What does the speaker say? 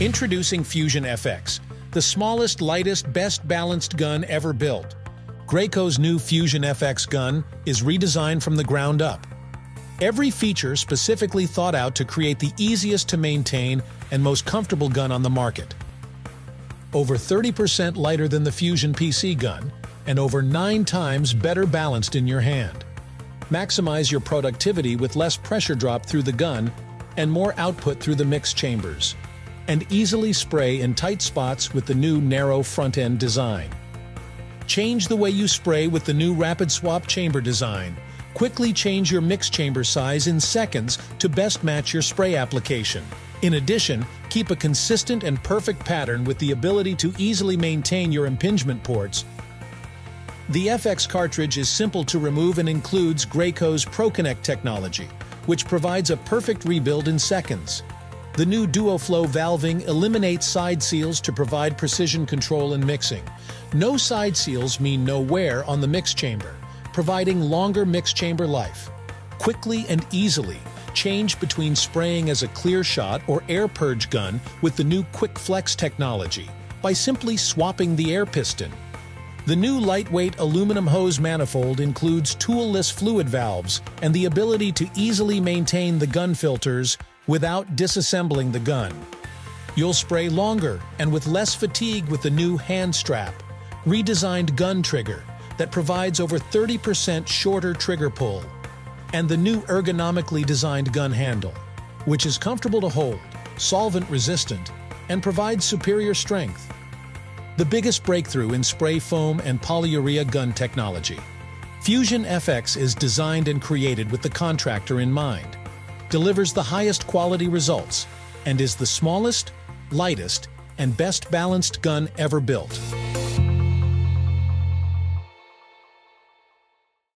Introducing Fusion FX, the smallest, lightest, best balanced gun ever built. Graco's new Fusion FX gun is redesigned from the ground up. Every feature specifically thought out to create the easiest to maintain and most comfortable gun on the market. Over 30% lighter than the Fusion PC gun, and over 9 times better balanced in your hand. Maximize your productivity with less pressure drop through the gun and more output through the mix chambers. And easily spray in tight spots with the new narrow front-end design. Change the way you spray with the new Rapid Swap chamber design. Quickly change your mix chamber size in seconds to best match your spray application. In addition, keep a consistent and perfect pattern with the ability to easily maintain your impingement ports. The FX cartridge is simple to remove and includes Graco's ProConnect technology, which provides a perfect rebuild in seconds. The new DuoFlow valving eliminates side seals to provide precision control in mixing. No side seals mean no wear on the mix chamber, providing longer mix chamber life. Quickly and easily, change between spraying as a clear shot or air purge gun with the new Quick Flex technology by simply swapping the air piston. The new lightweight aluminum hose manifold includes toolless fluid valves and the ability to easily maintain the gun filters without disassembling the gun. You'll spray longer and with less fatigue with the new hand strap, redesigned gun trigger that provides over 30% shorter trigger pull, and the new ergonomically designed gun handle, which is comfortable to hold, solvent resistant, and provides superior strength. The biggest breakthrough in spray foam and polyurea gun technology. Fusion FX is designed and created with the contractor in mind, delivers the highest quality results, and is the smallest, lightest, and best balanced gun ever built.